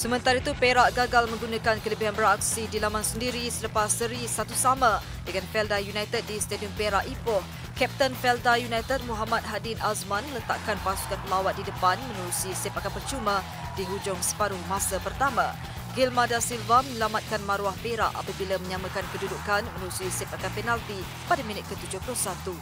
Sementara itu, Perak gagal menggunakan kelebihan beraksi di laman sendiri selepas seri satu sama dengan Felda United di Stadium Perak Ipoh. Kapten Felda United Muhammad Hadin Azman letakkan pasukan pelawat di depan menerusi sepakan percuma di hujung separuh masa pertama. Gilma da Silva menyelamatkan maruah Perak apabila menyamakan kedudukan menerusi sepakan penalti pada minit ke-71.